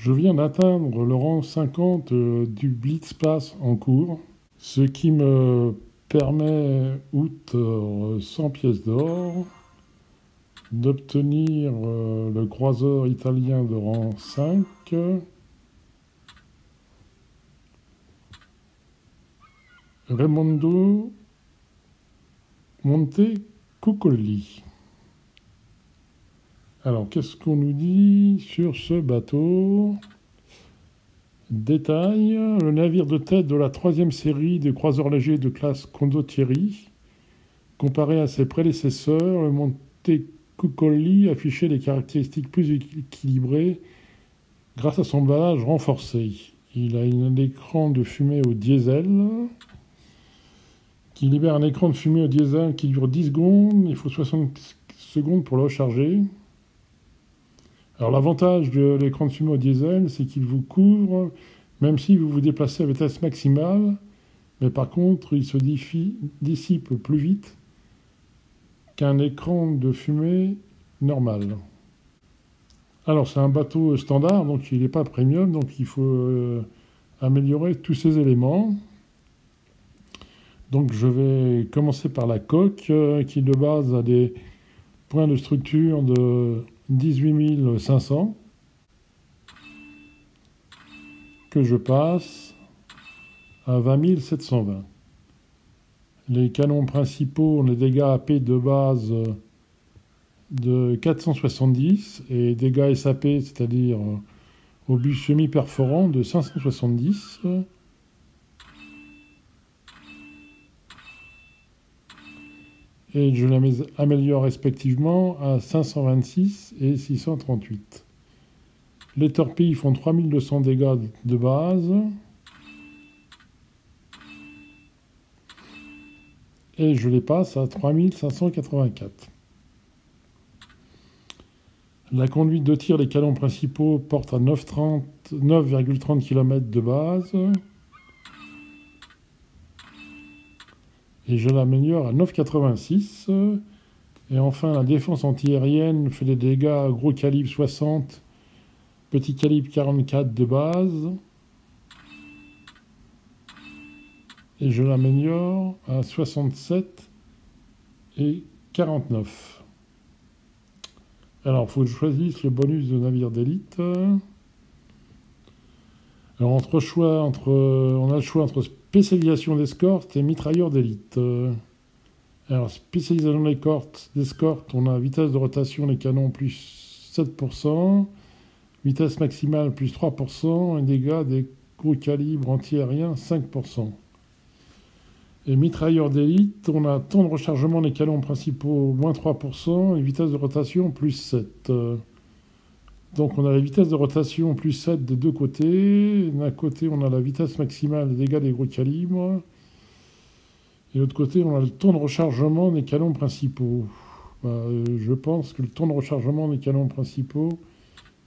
Je viens d'atteindre le rang 50 euh, du Blitzpass en cours, ce qui me permet, outre 100 pièces d'or, d'obtenir euh, le croiseur italien de rang 5, Raimondo Monte. Alors, qu'est-ce qu'on nous dit sur ce bateau? Détail, le navire de tête de la troisième série des croiseurs légers de classe Condottieri. Comparé à ses prédécesseurs, le Monte Cuccoli affichait des caractéristiques plus équilibrées grâce à son barrage renforcé. Il a un écran de fumée au diesel qui libère un écran de fumée au diesel qui dure 10 secondes. Il faut 60 secondes pour le recharger. Alors l'avantage de l'écran de fumée au diesel, c'est qu'il vous couvre, même si vous vous déplacez à vitesse maximale, mais par contre, il se dissipe plus vite qu'un écran de fumée normal. Alors c'est un bateau standard, donc il n'est pas premium, donc il faut euh, améliorer tous ces éléments. Donc je vais commencer par la coque, euh, qui de base a des points de structure de 18 500 que je passe à 20 720. Les canons principaux ont des dégâts AP de base de 470 et dégâts SAP, c'est-à-dire obus semi-perforants, de 570. Et je les améliore respectivement à 526 et 638. Les torpilles font 3200 dégâts de base. Et je les passe à 3584. La conduite de tir des canons principaux porte à 9,30 km de base. Et je l'améliore à 9,86. Et enfin, la défense antiaérienne fait des dégâts gros calibre 60, petit calibre 44 de base. Et je l'améliore à 67 et 49. Alors, il faut que je choisisse le bonus de navire d'élite. Alors, entre choix, entre, on a le choix entre Spécialisation d'escorte et mitrailleur d'élite. Euh, alors, spécialisation d'escorte, on a vitesse de rotation des canons plus 7%, vitesse maximale plus 3%, et dégâts des gros calibres antiaériens 5%. Et mitrailleur d'élite, on a temps de rechargement des canons principaux moins 3% et vitesse de rotation plus 7. Donc on a la vitesse de rotation plus 7 des deux côtés. D'un côté, on a la vitesse maximale des dégâts des gros calibres. Et de l'autre côté, on a le temps de rechargement des canons principaux. Bah, euh, je pense que le temps de rechargement des canons principaux,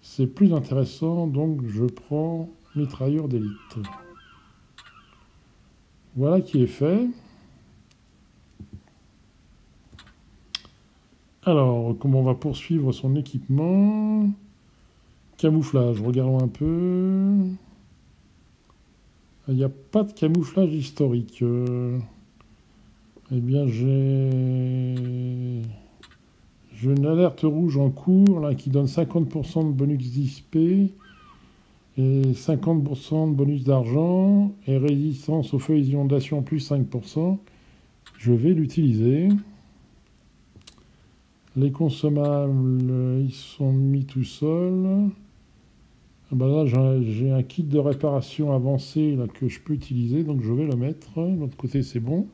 c'est plus intéressant, donc je prends mitrailleur d'élite. Voilà qui est fait. Alors, comment on va poursuivre son équipement? Camouflage, regardons un peu. Il n'y a pas de camouflage historique. eh bien, j'ai... J'ai une alerte rouge en cours là, qui donne 50% de bonus d'XP et 50% de bonus d'argent et résistance aux feuilles d'inondation plus 5%. Je vais l'utiliser. Les consommables, ils sont mis tout seuls. Ah bah là, j'ai un kit de réparation avancé que je peux utiliser, donc je vais le mettre. De l'autre côté, c'est bon.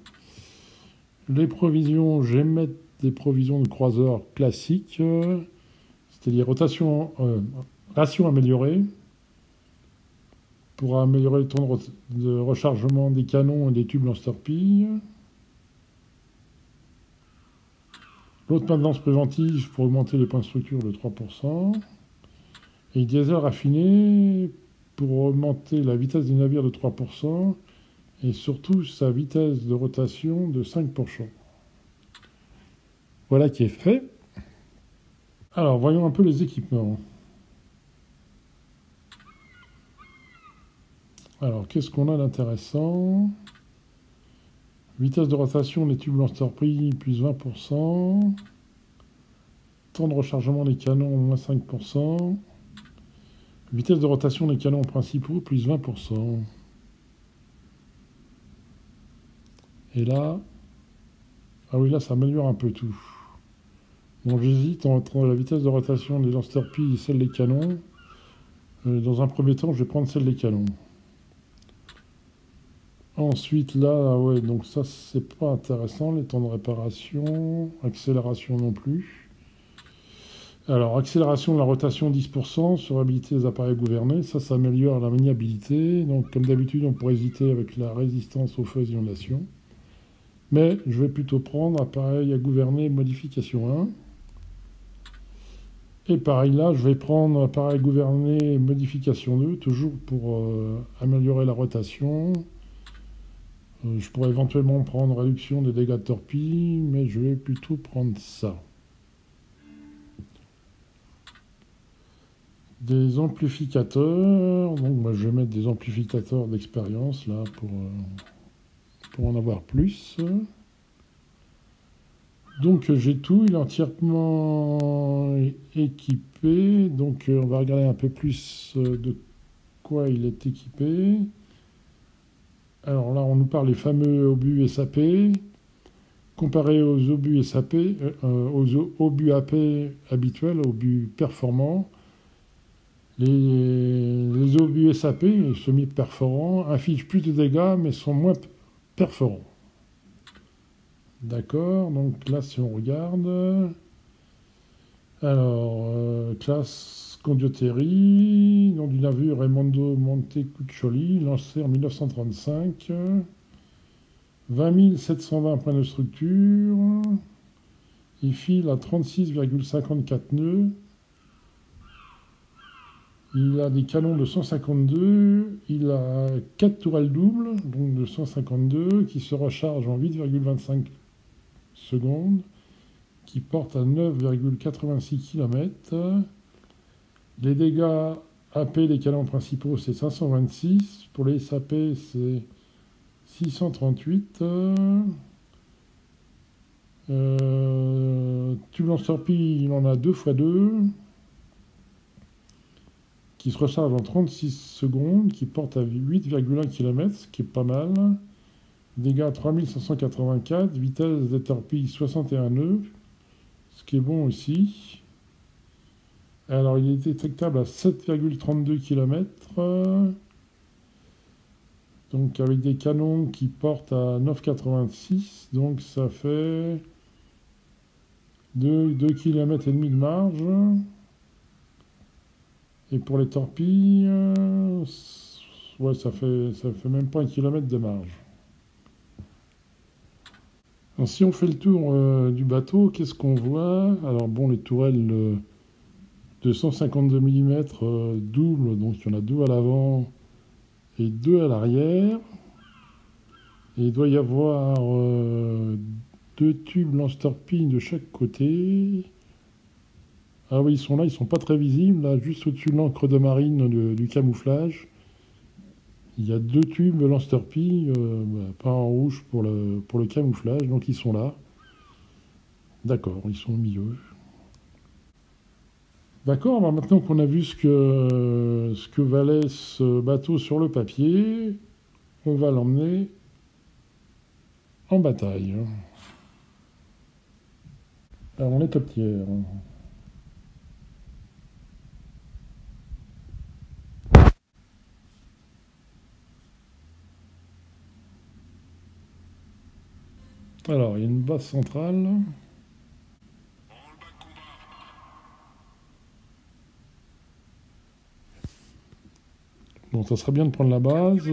Les provisions, je vais mettre des provisions de croiseur classiques, c'est-à-dire rotation, euh, ration améliorée, pour améliorer le temps de, rechargement des canons et des tubes lance-torpilles. L'autre maintenance préventive pour augmenter les points de structure de 3% et diesel raffiné pour augmenter la vitesse du navire de 3% et surtout sa vitesse de rotation de 5%. Voilà qui est fait. Alors, voyons un peu les équipements. Alors, qu'est-ce qu'on a d'intéressant? Vitesse de rotation des tubes lance-torpilles, plus 20%. Temps de rechargement des canons, moins 5%. Vitesse de rotation des canons principaux, plus 20%. Et là, ah oui, là, ça améliore un peu tout. Bon, j'hésite entre la vitesse de rotation des lance-torpilles et celle des canons. Euh, dans un premier temps, je vais prendre celle des canons. Ensuite, là, ah ouais, donc ça, c'est pas intéressant, les temps de réparation, accélération non plus. Alors, accélération de la rotation 10%, surabilité des appareils gouvernés, ça, ça améliore la maniabilité. Donc, comme d'habitude, on pourrait hésiter avec la résistance aux feux inondations. Mais je vais plutôt prendre appareil à gouverner modification 1. Et pareil là, je vais prendre appareil gouverné modification 2, toujours pour euh, améliorer la rotation. Euh, je pourrais éventuellement prendre réduction des dégâts de torpille, mais je vais plutôt prendre ça. Des amplificateurs, donc moi je vais mettre des amplificateurs d'expérience là pour... Euh, en avoir plus. Donc j'ai tout, il est entièrement équipé. Donc euh, on va regarder un peu plus euh, de quoi il est équipé. Alors là, on nous parle des fameux obus SAP. Comparé aux obus SAP, aux obus AP habituels, obus performants, les, obus SAP, semi-perforants, affichent plus de dégâts mais sont moins perforant. D'accord, donc là si on regarde, alors euh, classe Condottieri, nom du navire Raimondo Montecuccioli, lancé en 1935, 20 720 points de structure, il file à 36,54 nœuds, il a des canons de 152, il a 4 tourelles doubles, donc de 152, qui se rechargent en 8,25 secondes, qui portent à 9,86 km. Les dégâts AP des canons principaux, c'est 526. Pour les SAP, c'est 638. Euh, tube lance-torpille, il en a 2 x 2 qui se recharge en 36 secondes, qui porte à 8,1 km, ce qui est pas mal. Dégâts 3584, vitesse des torpilles 61 nœuds, ce qui est bon aussi. Alors il est détectable à 7,32 km, donc avec des canons qui portent à 9,86, donc ça fait 2, 2 km et demi de marge. Et pour les torpilles, euh, ouais, ça fait, ça fait même pas un kilomètre de marge. Alors, si on fait le tour euh, du bateau, qu'est-ce qu'on voit? Alors bon, les tourelles euh, de 152 mm double, donc il y en a deux à l'avant et deux à l'arrière. Il doit y avoir deux tubes lance-torpilles de chaque côté. Ah oui, ils sont là, ils sont pas très visibles, là, juste au-dessus de l'encre de marine du camouflage. Il y a deux tubes lance-torpilles, euh, bah, en rouge pour le, pour le camouflage, donc ils sont là. D'accord, ils sont au milieu. D'accord, bah, maintenant qu'on a vu ce que, ce que valait ce bateau sur le papier, on va l'emmener en bataille. Alors on est top tiers. Alors, il y a une base centrale. Bon, ça serait bien de prendre la base.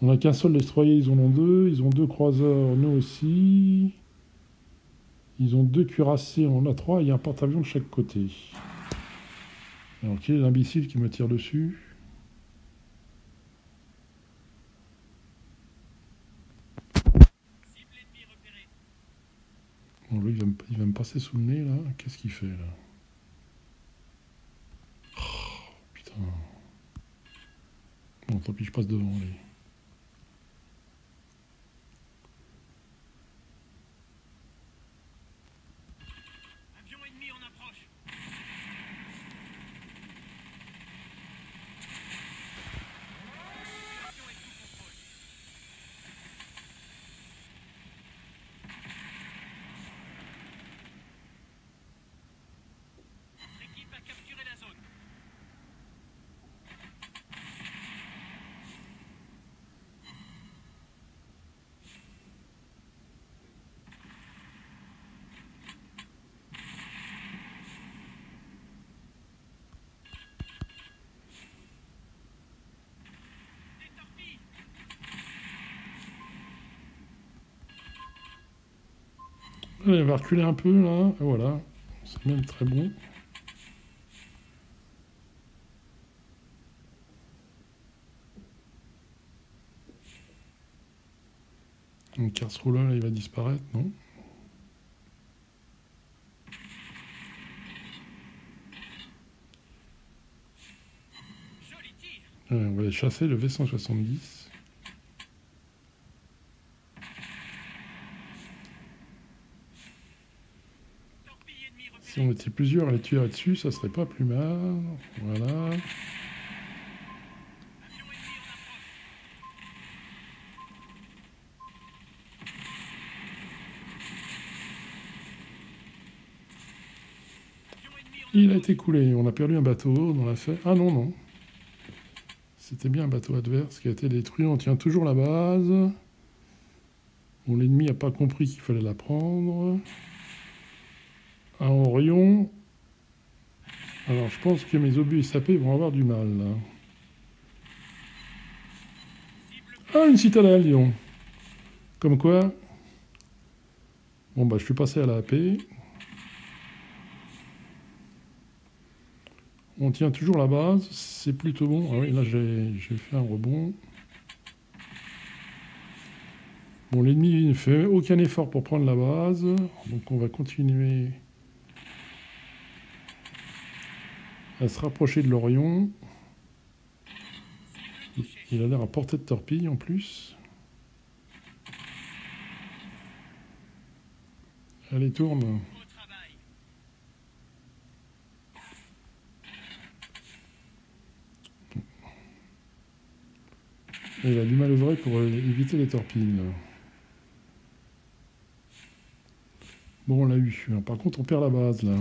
On n'a qu'un seul destroyer, ils en ont deux. Ils ont deux croiseurs, nous aussi. Ils ont deux cuirassés, on en a trois. Il y a un porte-avions de chaque côté. Alors, qui est l'imbécile qui me tire dessus Bon, lui, il va, me, passer sous le nez, là. Qu'est-ce qu'il fait, là? Oh, Putain. Bon, tant pis, je passe devant. Allez. Avion ennemi en approche. L'opération est sous contrôle. L'équipe a capturé la zone. Des torpilles Allez, on va reculer un peu là. Voilà, c'est même très bon. Donc Karlsruhe là, il va disparaître, non? Joli tir Ouais, On va aller chasser le V170. Si on était plusieurs à les tuer là-dessus, ça serait pas plus mal. Voilà. Il a été coulé. On a perdu un bateau. Ah non, non. C'était bien un bateau adverse qui a été détruit. On tient toujours la base. Bon, l'ennemi n'a pas compris qu'il fallait la prendre. À Orion. Alors, je pense que mes obus SAP vont avoir du mal. Ah, une citadelle, donc. Comme quoi. Bon, bah, je suis passé à la AP. On tient toujours la base, c'est plutôt bon. Ah oui, là j'ai fait un rebond. Bon, l'ennemi ne fait aucun effort pour prendre la base, donc on va continuer à se rapprocher de l'Orion. Il- a l'air à portée de torpille en plus. Allez, tourne. Travail. Il a du mal œuvré pour euh, éviter les torpilles. Bon, on l'a eu. Alors, Par contre, on perd la base, là.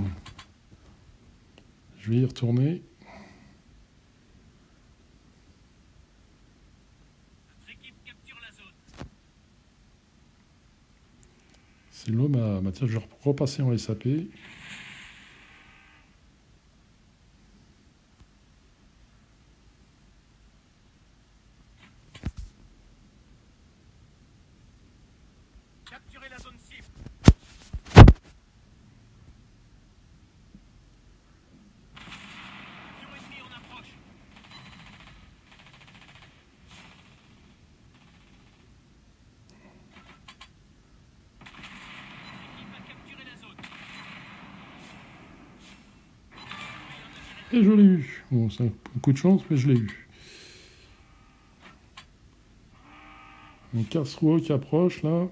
Je vais y retourner. C'est l'homme à... tiens, je vais repasser en SAP. Capturez la zone cible. Avion ennemi en approche. L'équipe a capturé la zone. Et je l'ai eu. Bon, c'est un coup de chance, mais je l'ai eu. Donc Karlsruhe qui approche, là.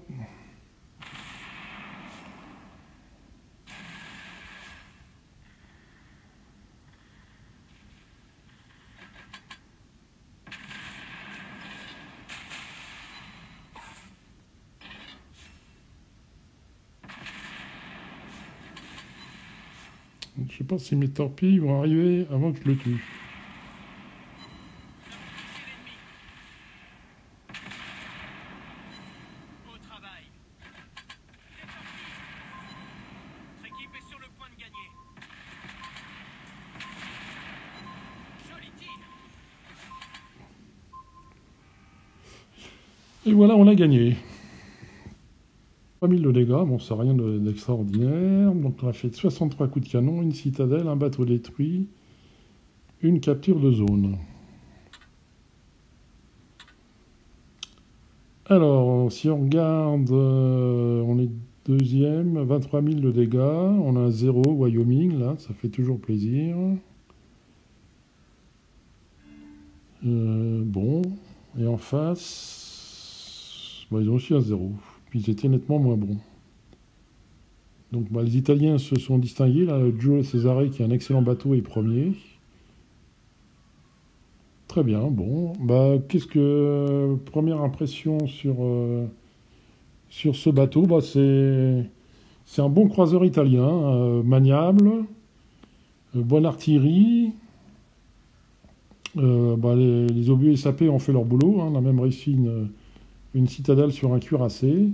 Si mes torpilles vont arriver avant que je le tue. Et voilà, on a gagné. 3000 de dégâts, bon, c'est rien de- d'extraordinaire. Donc, on a fait 63 coups de canon, une citadelle, un bateau détruit, une capture de zone. Alors, si on regarde, euh, on est deuxième, 23 000 de dégâts. On a un zéro Wyoming, là, ça fait toujours plaisir. Euh, bon, Et en face, bah, ils ont aussi un 0. Puis ils étaient nettement moins bons. Donc bah, les Italiens se sont distingués. Là, Giulio Cesare, qui est un excellent bateau, est premier. Très bien, bon. Bah, qu'est-ce que. Première impression sur, euh, sur ce bateau? Bah, C'est c'est un bon croiseur italien, euh, maniable, euh, bonne artillerie. Bah, les, les, obus SAP ont fait leur boulot. Hein. on a même réussi une, citadelle sur un cuirassé.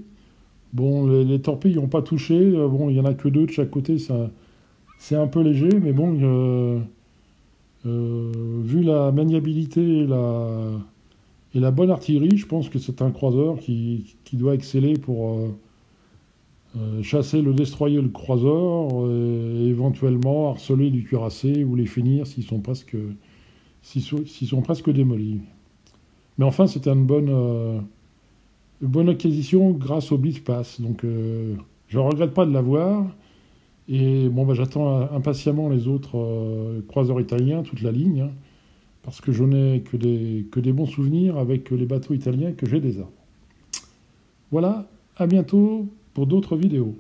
Bon, les, les torpilles n'ont pas touché. bon, il n'y en a que deux de chaque côté. C'est un peu léger, mais bon, vu la maniabilité et la, et la bonne artillerie, je pense que c'est un croiseur qui, qui, doit exceller pour euh, chasser le destroyer le croiseur, et éventuellement harceler du cuirassé ou les finir s'ils sont presque, s'ils sont presque démolis. Mais enfin, c'était une bonne, euh, bonne acquisition grâce au Blitz Pass. Donc, euh, je ne regrette pas de l'avoir. Et bon, bah, j'attends impatiemment les autres croiseurs italiens, toute la ligne, hein, parce que je n'ai que des, que des bons souvenirs avec les bateaux italiens que j'ai déjà. Voilà, à bientôt pour d'autres vidéos.